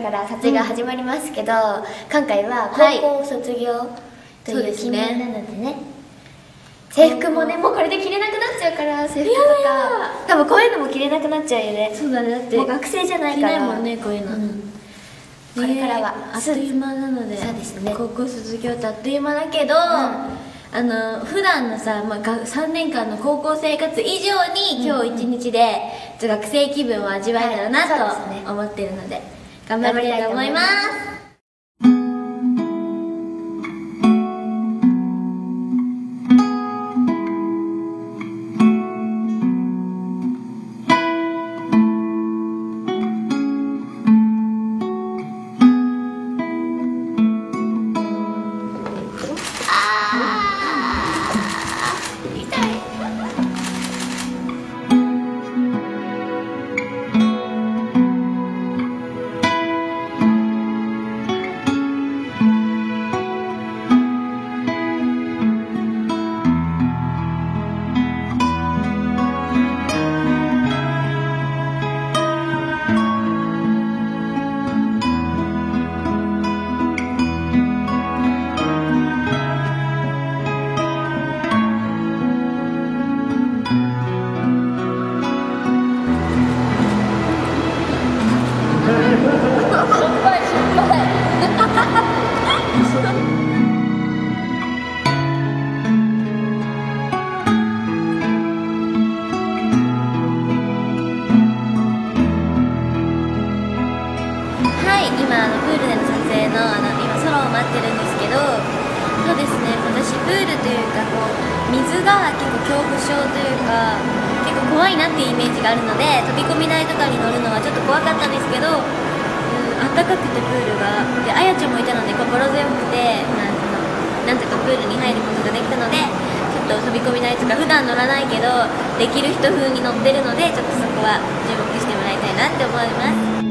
れから撮影が始まりますけど、今回は高校卒業という記念なのでね,、制服もねもうこれで着れなくなっちゃうから制服とか。多分こういうのも着れなくなっちゃうよね。そうだね。だってもう学生じゃない着から。ないもんねこういうの、うん。これからはねあっという間なのでそうですね。高校卒業ってあっという間だけど、あの普段のさ、まあ、が3年間の高校生活以上に今日一日で、ちょっと学生気分を味わえたらなと思ってるので頑張りたいと思います。のあの今空を待ってるんですけどそうですね私プールというかこう水が結構恐怖症というか結構怖いなっていうイメージがあるので飛び込み台とかに乗るのはちょっと怖かったんですけど、うん、あったかくてプールがであやちゃんもいたので心強くて、まあ、そのなんとかプールに入ることができたのでちょっと飛び込み台とか普段乗らないけどできる人風に乗ってるのでちょっとそこは注目してもらいたいなって思います。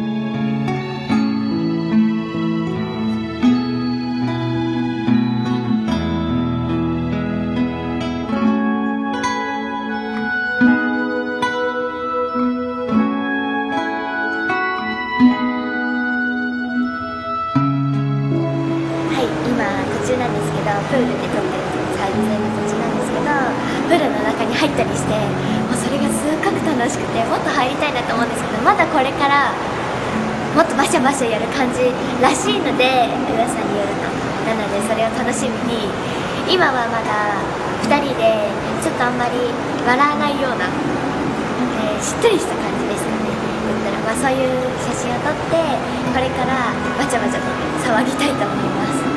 楽しくてもっと入りたいなと思うんですけどまだこれからもっとバシャバシャやる感じらしいので噂によると。なのでそれを楽しみに今はまだ2人でちょっとあんまり笑わないような、えーしっとりした感じですかね。だったらまあそういう写真を撮ってこれからバチャバチャと騒ぎたいと思います。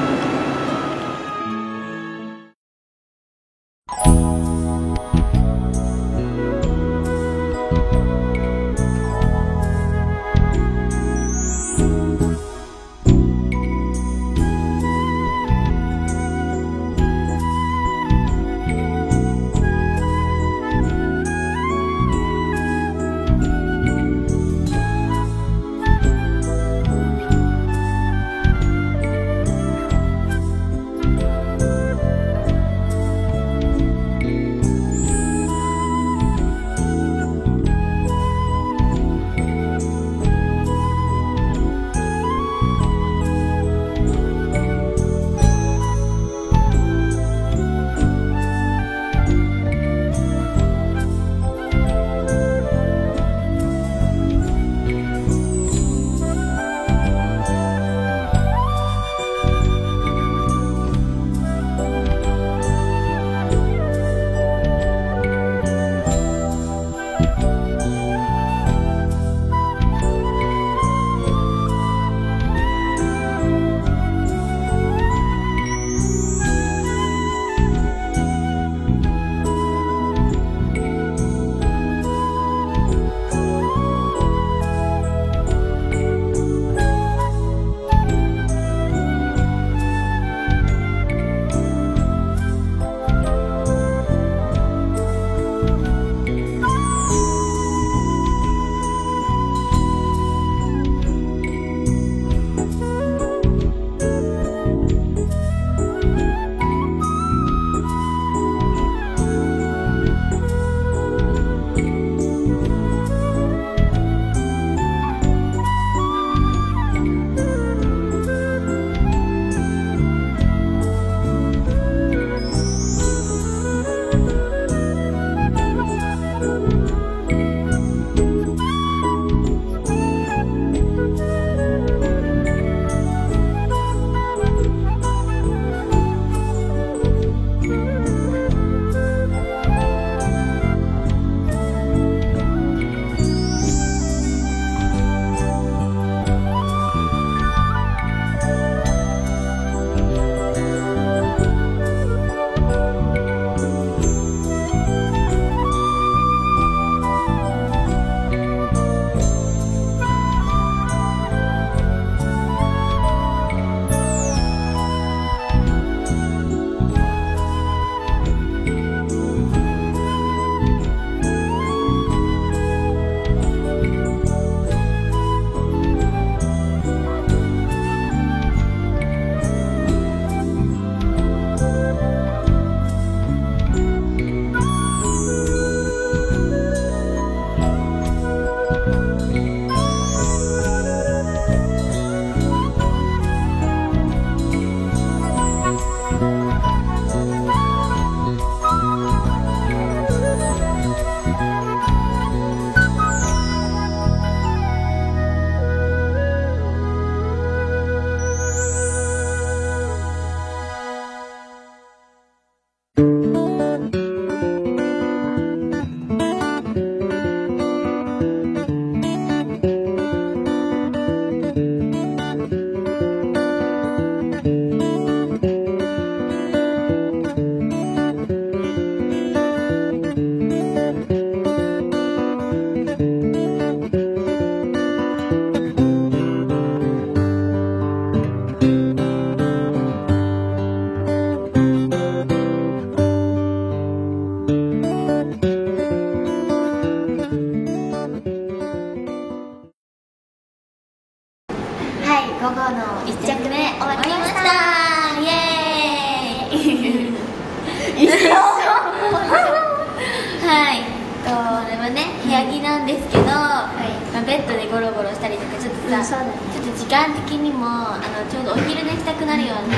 にもあのちょうどお昼寝したくなるような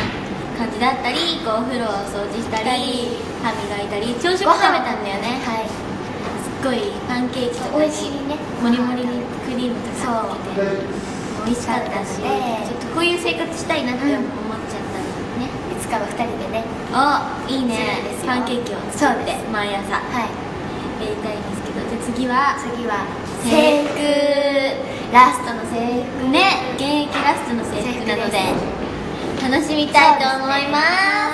感じだったりこうお風呂を掃除したり歯磨いたり朝食食べたんだよね。はい。すっごいパンケーキとか美味しいね。もりもりにクリームとかつけて。美味しかったしちょっとこういう生活したいなって思っちゃったんね、いつかは2人でね。おいいね。パンケーキをそう作って毎朝はい。やりたいんですけど。じゃあ次は次は制服。ラストの制服。ねラストの制服なので楽しみたいと思います。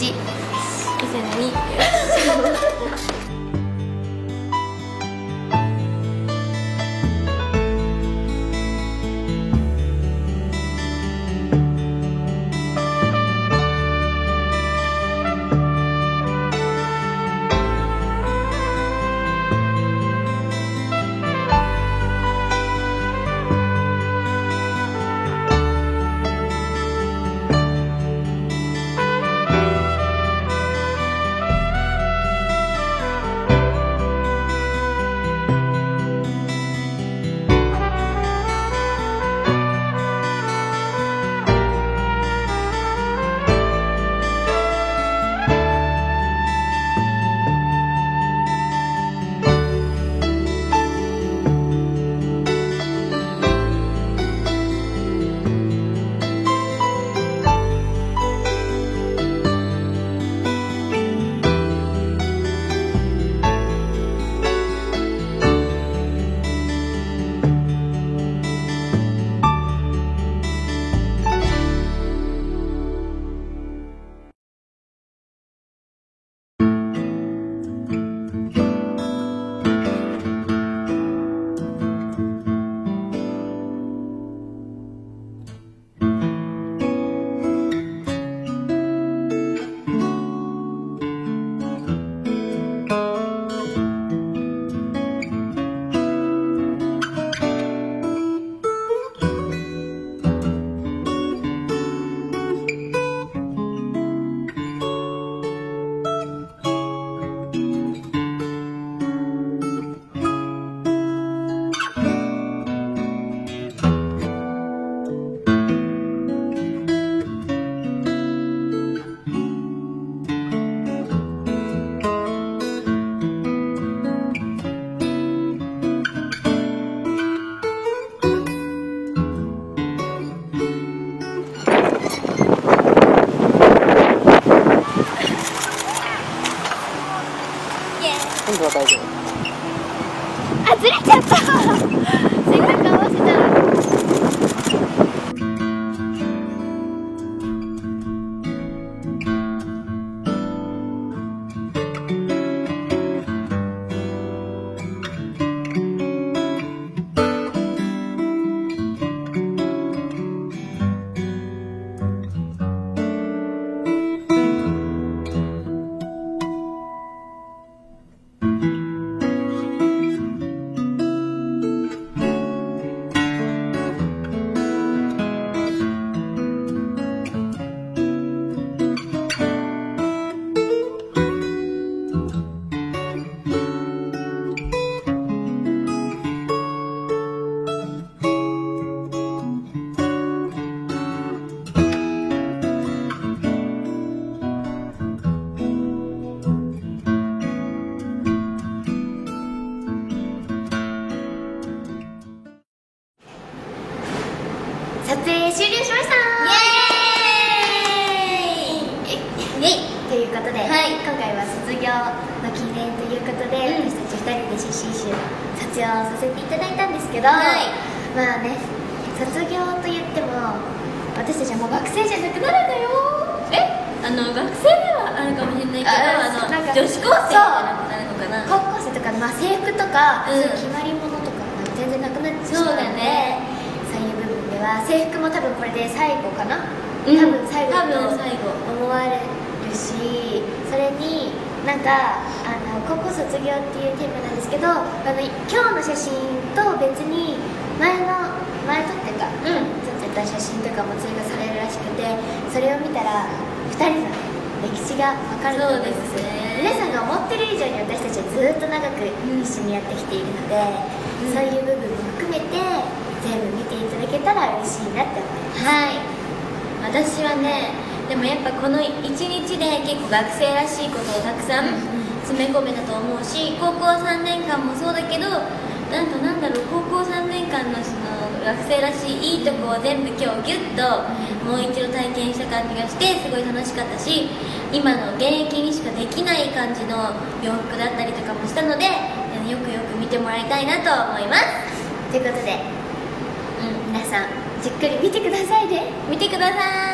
以前の2は大丈夫。あずれちゃった。私たちはもう学生じゃなくなるんだよ。え？あの学生ではあるかもしれないけどああのなんか女子高生なるのかな？高校生とか、まあ、制服とか、うん。そういう決まり物とかなんか全然なくなってしそうのでだね。そういう部分では制服も多分これで最後かな、うん。多分最後多分と最後。思われるしそれになんかあの高校卒業っていうテーマなんですけどあの今日の写真と別に前の前撮ってか、うん写真とかも追加されるらしくてそれを見たら2人の歴史が分かると思うんです。そうですね。皆さんが思ってる以上に私たちはずっと長く一緒にやってきているので、うん。そういう部分も含めて全部見ていただけたら嬉しいなって思います。はい。私はねでもやっぱこの1日で結構学生らしいことをたくさん詰め込めたと思うし高校3年間もそうだけどなんとなんだろう高校3年間のその学生らしいいいとこを全部今日ギュッともう一度体験した感じがしてすごい楽しかったし今の現役にしかできない感じの洋服だったりとかもしたのでよくよく見てもらいたいなと思います。ということで、うん、皆さんじっくり見てくださいね。見てください